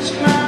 much